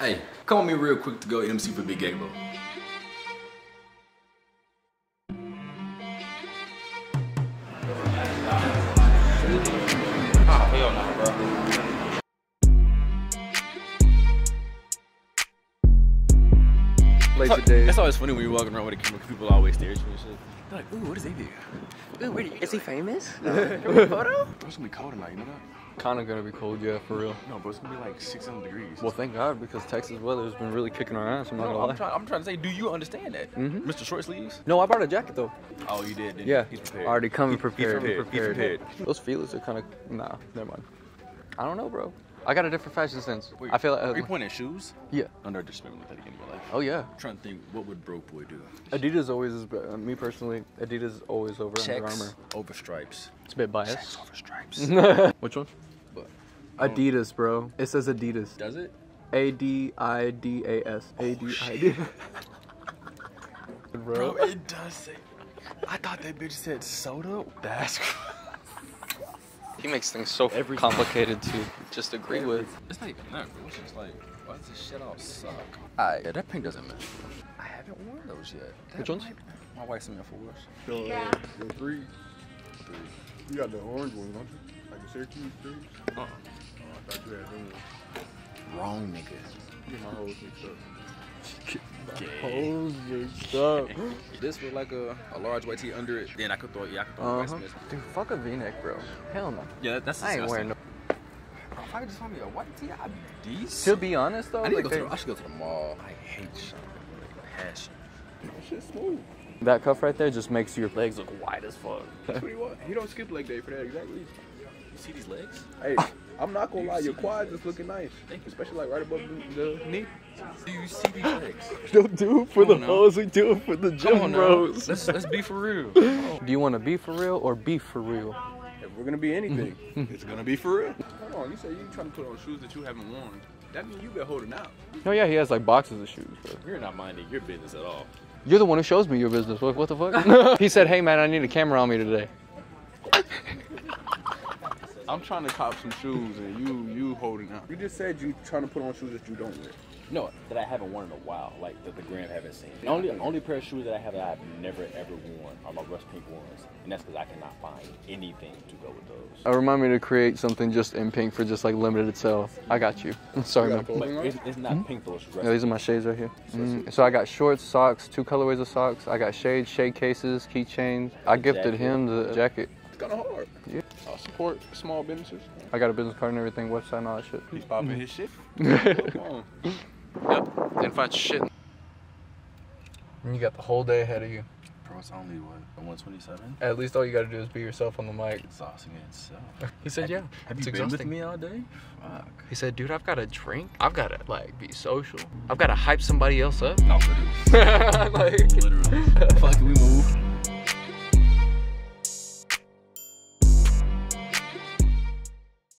Hey, on me real quick to go MC for Big Yavo. Later days. That's always funny when you're walking around with a camera 'cause people always stare at you and shit. They're like, ooh, what is Xavier? Ooh, where Is he famous? Can we photo? Bro, it's gonna be cold tonight, you know that? Kind of gonna be cold, yeah, for real. No, bro, it's gonna be like 600 degrees. Well, thank God because Texas weather has been really kicking our ass. I'm not gonna I'm, lie. trying, I'm trying to say, do you understand that? Mhm. Mr. Short Sleeves? No, I brought a jacket though. Oh, you did, didn't Yeah, you? He's prepared. already coming He- prepared. He's prepared. He's prepared. Those feelers are kind of nah. Never mind. I don't know, bro. I got a different fashion sense. Wait, I feel Are you like pointing at shoes? yeah. Under disrespectful that again in your life. Oh yeah. I'm trying to think, what would BROKEBOI do? Adidas always is. be- uh, Me personally, Adidas is always over Under Armour. over stripes. It's a bit Checks biased. over stripes. Which one? but Adidas, bro. It says Adidas. does it? A D I D A S. A D I D. Bro, it does say. I thought that bitch said soda. That's. He makes things so Every complicated to just agree with. It's not even that, bro. It's just like, why does this shit all suck? Alright, yeah, that pink doesn't match. I haven't worn those yet. That Which ones? might- My wife sent me a fours. The, uh, the three. You got the orange one, don't you? Like the Syracuse threes? Uh-uh. Oh, I thought you had them. ones. Wrong nigga. Get my hoes mixed up. Hoes mixed up. This with like a, a large white tee under it. Then I could throw, yeah, I could throw Uh a huh. white Smith. Dude, fuck a V-neck, bro. Hell no. Yeah, that, that's I ain't wearing no. Bro, if I could just find me a white tee, I'd be decent. To be honest though, I need to go to they- the, I should go to the mall. I hate shopping with passion. That shit's smooth. that cuff right there just makes your legs look wide as fuck. That's what he want. He don't skip leg day for that exactly. You see these legs? Hey, I'm not gonna lie, your quads is looking nice. Thank you. Especially like right above the, the knee. Do you see these legs? Don't do it for Come on now. we do it for the Come on now. Let's, let's be for real. Do you want to be for real or beef for real? If we're gonna be anything, it's gonna be for real. hold on. You said you trying to put on shoes that you haven't worn. That means you been holding out. No, yeah, he has like boxes of shoes, bro. You're not minding your business at all. You're the one who shows me your business. What, what the fuck? he said, hey man, I need a camera on me today. I'm trying to cop some shoes and you you holding out. You just said you trying to put on shoes that you don't wear. No, that I haven't worn in a while, like that the gram haven't seen. The only only pair of shoes that I have that I've never ever worn are my rust pink ones, and that's because I cannot find anything to go with those. Uh, remind me to create something just in pink for just like limited itself. I got you. Sorry, You man. got But it's, line? it's not pink though. It's rust. Yeah, these are my shades right here. Mm, So I got shorts, socks, two colorways of socks. I got shades, shade cases, keychains. I gifted Jacket. him the jacket. Uh, support small businesses. I got a business card and everything, website and all that shit. He's popping his shit. Yep. Didn't find shit. And you got the whole day ahead of you. Bro, it's only what 127. At least all you gotta do is be yourself on the mic. Exhausting in itself. He said, yeah. Have it's you been with exhausting. me all day? Fuck. He said, dude, I've gotta drink. I've gotta like be social. I've gotta hype somebody else up. No, literally. like, literally. Fuck, we move.